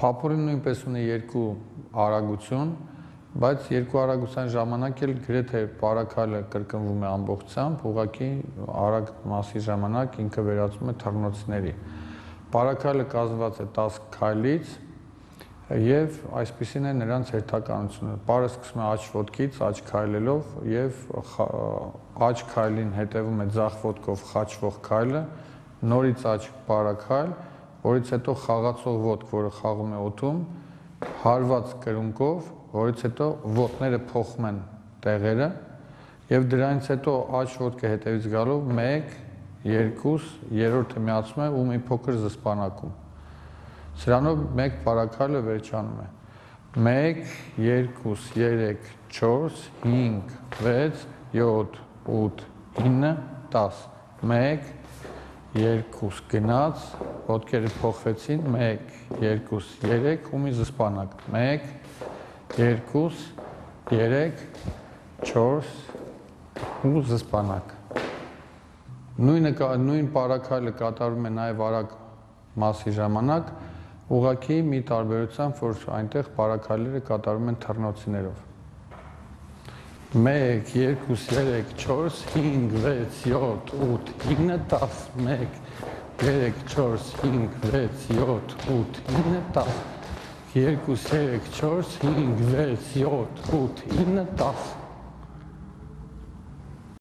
Փափորին նույնպես ունի երկու արագություն, բայց երկու արագության ժամանակ էլ գրեթե պարակալը կրկնվում է ամբողջությամբ, ուղղակի արագ մասի ժամանակ ինքը վերածվում է թռնոցների։ Պարակալը կազմված է 10 քայլից եւ այսպեսին է նրանց հերթականությունը։ Պարը սկսում է աջ ոտքից, աջ քայլելով եւ աջ քայլին հետևում է ձախ ոտքով խաչվող քայլը, նորից աջ պարակալ, որից հետո խաղացող ոտք, որը խաղում է օթում, հարված կրունկով որից հետո ոտները փոխում են տեղերը եւ դրանից հետո աջ ոտքը հետևից գալով 1 2 երրորդը միացում է ու մի փոքր զսպանակում սրանով մեկ պարակալը վերջանում է 1 2 3 4 5 6 7 8 9 10 1 2 գնաց, ոտքերը փոխվեցին 1 2 3 ու մի զսպանակ 1 2 3 4 ու զսպանակ նույնը նույն պարակայլը կատարվում է նաև արագ մասի ժամանակ ուղակի մի տարբերությամբ որ այնտեղ պարակայլերը կատարվում են թռնոցիներով 1 2 3 4 5 6 7 8 9 10 1 3 4 5 6 7 8 9 10 2, 3, 4, 5, 6, 7, 8, 9, 10